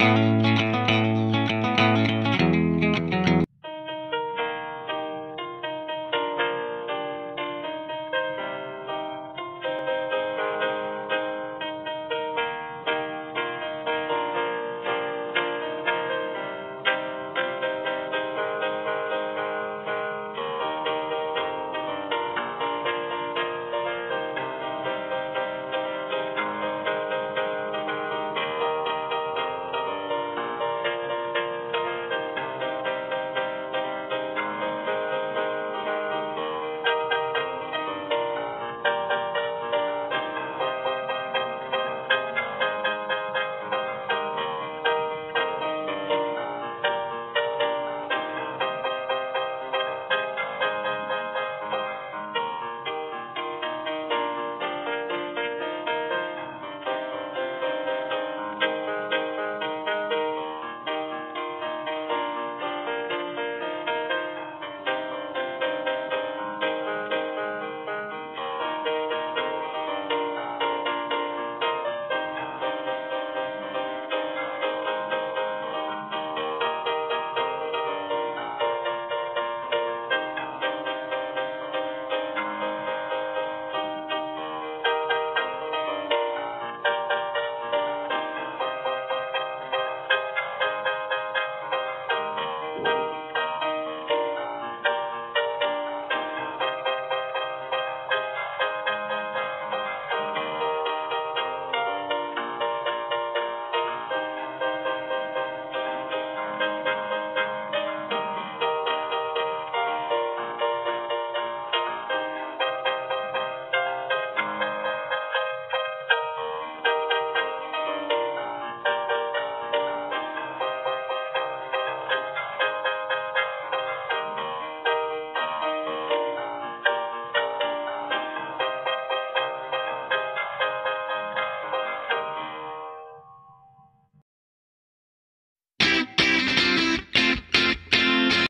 Música